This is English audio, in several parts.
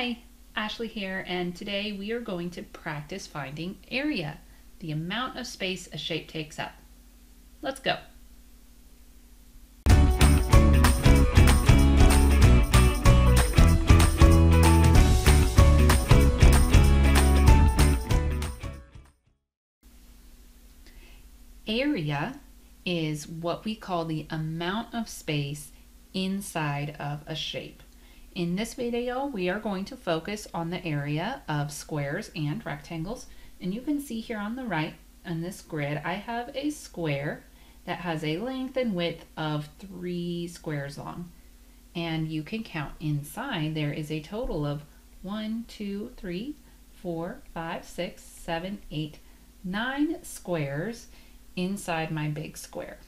Hi, Ashley here, and today we are going to practice finding area, the amount of space a shape takes up. Let's go. Area is what we call the amount of space inside of a shape. In this video, we are going to focus on the area of squares and rectangles. And you can see here on the right on this grid, I have a square that has a length and width of three squares long. And you can count inside, there is a total of one, two, three, four, five, six, seven, eight, nine squares inside my big square.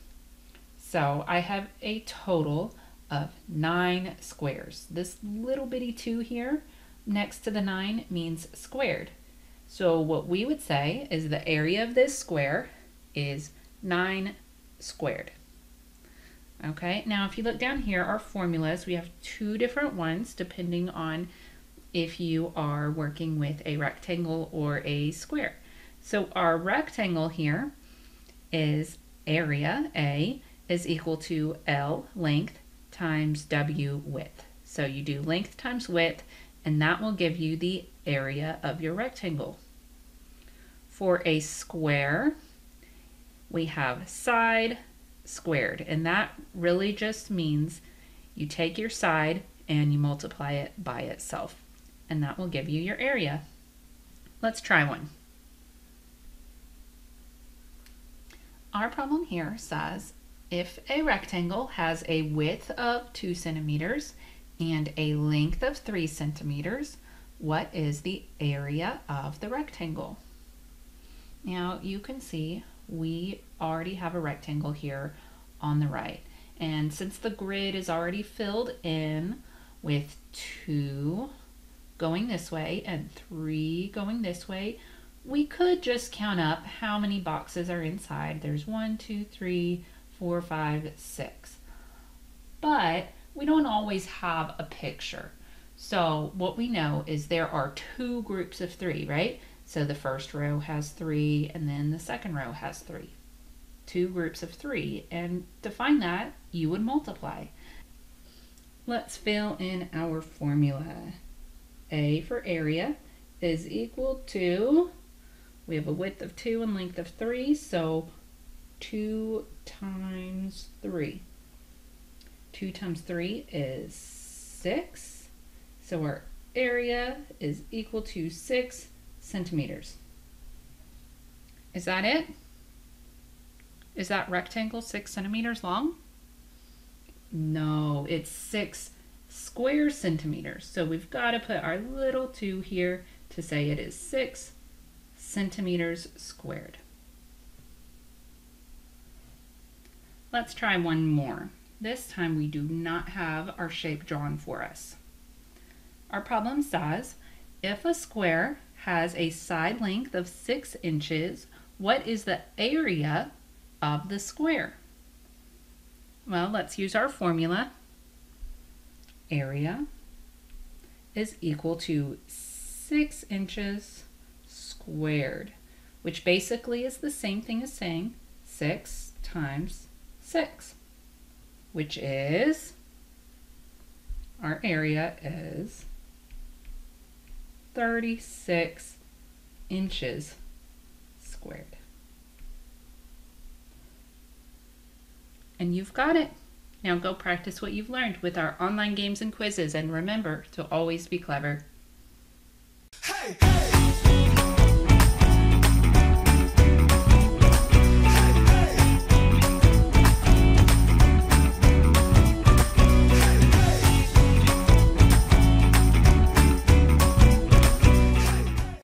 So I have a total of nine squares. This little bitty two here next to the nine means squared. So what we would say is the area of this square is nine squared. Okay, now if you look down here, our formulas, we have two different ones depending on if you are working with a rectangle or a square. So our rectangle here is area, A, is equal to L, length, times W width. So you do length times width, and that will give you the area of your rectangle. For a square, we have side squared, and that really just means you take your side and you multiply it by itself, and that will give you your area. Let's try one. Our problem here says if a rectangle has a width of 2 centimeters and a length of 3 centimeters, what is the area of the rectangle? Now you can see we already have a rectangle here on the right. And since the grid is already filled in with 2 going this way and 3 going this way, we could just count up how many boxes are inside. There's one, two, three four, five, six. But we don't always have a picture. So what we know is there are two groups of three, right? So the first row has three and then the second row has three. Two groups of three. And to find that, you would multiply. Let's fill in our formula. A for area is equal to, we have a width of two and length of three, so 2 times 3. 2 times 3 is 6. So our area is equal to 6 centimeters. Is that it? Is that rectangle 6 centimeters long? No, it's 6 square centimeters. So we've got to put our little 2 here to say it is 6 centimeters squared. Let's try one more. This time we do not have our shape drawn for us. Our problem says, if a square has a side length of 6 inches, what is the area of the square? Well, let's use our formula. Area is equal to 6 inches squared, which basically is the same thing as saying 6 times 6, which is, our area is 36 inches squared. And you've got it. Now go practice what you've learned with our online games and quizzes and remember to always be clever.